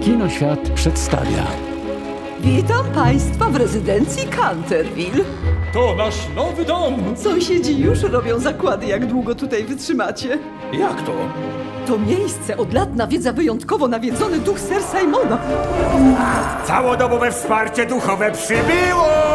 Kinoświat przedstawia Witam Państwa w rezydencji Canterville. To nasz nowy dom! Sąsiedzi już robią zakłady, jak długo tutaj wytrzymacie. Jak to? To miejsce od lat nawiedza wyjątkowo nawiedzony duch Sir Simona. Całodobowe wsparcie duchowe przybyło!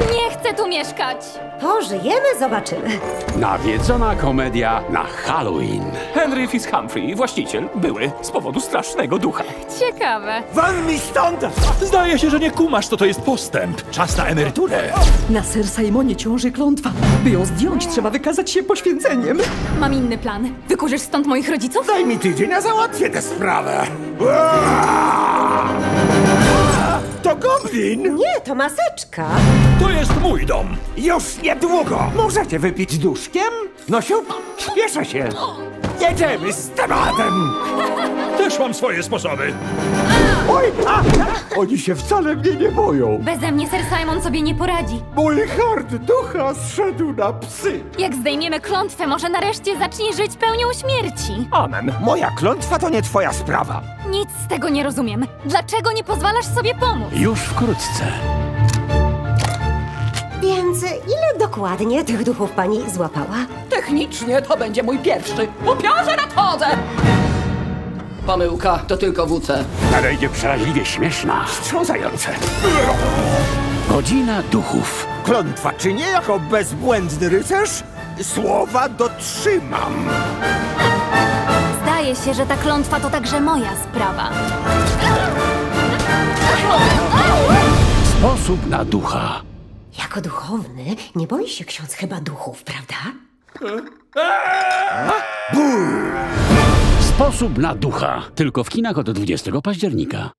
Nie chcę tu mieszkać! Pożyjemy, zobaczymy. nawiedzona komedia na Halloween. Henry Fitzhumphrey, właściciel, były z powodu strasznego ducha. Ciekawe. Won mi stąd! Zdaje się, że nie kumasz, co to jest postęp. Czas na emeryturę. Na Sir Simonie ciąży klątwa. By ją zdjąć, trzeba wykazać się poświęceniem. Mam inny plan. Wykurzysz stąd moich rodziców? Daj mi tydzień, a załatwię tę sprawę! To goblin! Nie, to maseczka. To jest mój dom. Już niedługo! Możecie wypić duszkiem? Nosiu, śpieszę się! Jedziemy z tematem! Też mam swoje sposoby. Oj, a, a, oni się wcale mnie nie boją! Beze mnie Sir Simon sobie nie poradzi. Mój hard ducha zszedł na psy! Jak zdejmiemy klątwę, może nareszcie zacznie żyć pełnią śmierci. Amen. Moja klątwa to nie twoja sprawa! Nic z tego nie rozumiem. Dlaczego nie pozwalasz sobie pomóc? Już wkrótce. Więc ile dokładnie tych duchów pani złapała? Technicznie to będzie mój pierwszy. Upiorze nadchodzę! Pomyłka, to tylko WC. Nadejdzie przeraźliwie śmieszna. Wstrząsające! Godzina duchów. Klątwa czynię jako bezbłędny rycerz? Słowa dotrzymam! Zdaje się, że ta klątwa to także moja sprawa. Sposób na ducha. Jako duchowny nie boi się ksiądz chyba duchów, prawda? Sposób na ducha. Tylko w kinach od 20 października.